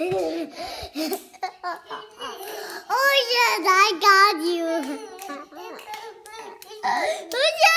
oh yes, I got you.